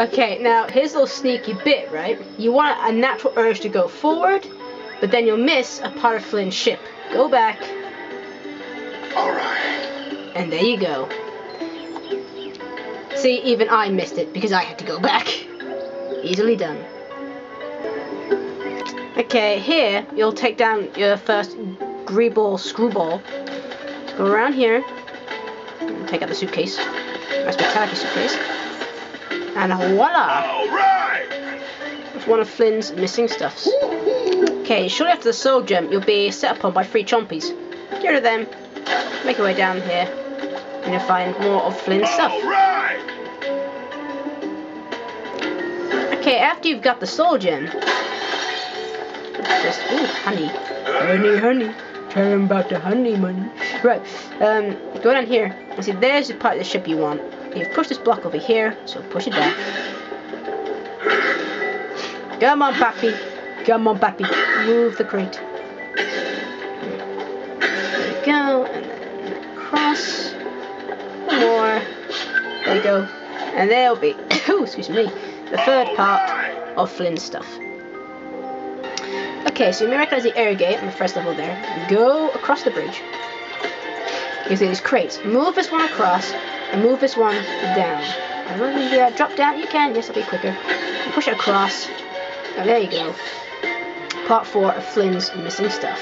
Okay, now here's a little sneaky bit, right? You want a natural urge to go forward, but then you'll miss a part of Flynn's ship. Go back, Alright. and there you go. See, even I missed it because I had to go back. Easily done. Okay, here you'll take down your first greeble screwball. Go around here. Take out the suitcase. Nice metallic suitcase. And voila! It's one of Flynn's missing stuffs. Okay, shortly after the soul gem, you'll be set upon by three chompies. Get rid of them. Make your way down here. And you'll find more of Flynn's stuff. Okay, after you've got the soul gem, just ooh, honey, honey, honey. Tell them about the honey money. Right, um, go down here and see. There's the part of the ship you want. You've pushed this block over here, so push it back. Come on, papi. Come on, papi. Move the crate. There you go, and then across. One more. There you go. And there'll be, oh, excuse me, the third part of Flynn's stuff. Okay, so you may recognize the air gate on the first level there. Go across the bridge. You see these crates. Move this one across and move this one down. You uh, drop down, you can. Yes, it'll be quicker. Push it across. There you go. Part 4 of Flynn's missing stuff.